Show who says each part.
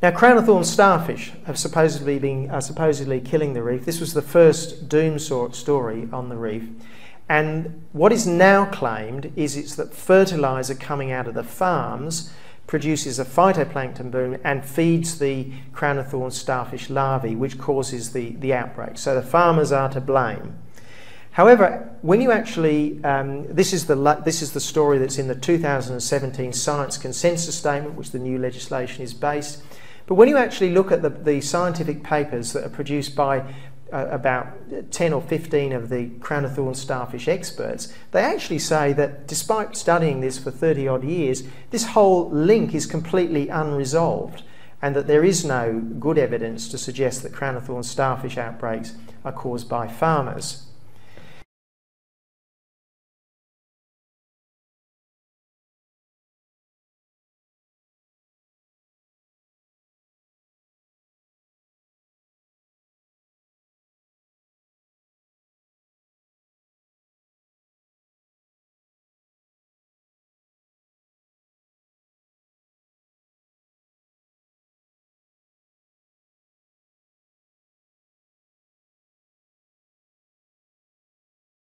Speaker 1: Now, crown of thorns starfish have supposedly been are supposedly killing the reef. This was the first doom story on the reef. And what is now claimed is it's that fertilizer coming out of the farms produces a phytoplankton boom and feeds the crown of thorns starfish larvae, which causes the, the outbreak. So the farmers are to blame. However, when you actually, um, this, is the, this is the story that's in the 2017 Science Consensus Statement, which the new legislation is based. But when you actually look at the, the scientific papers that are produced by uh, about 10 or 15 of the crown of thorns starfish experts, they actually say that despite studying this for 30 odd years, this whole link is completely unresolved and that there is no good evidence to suggest that crown of thorns starfish outbreaks are caused by farmers.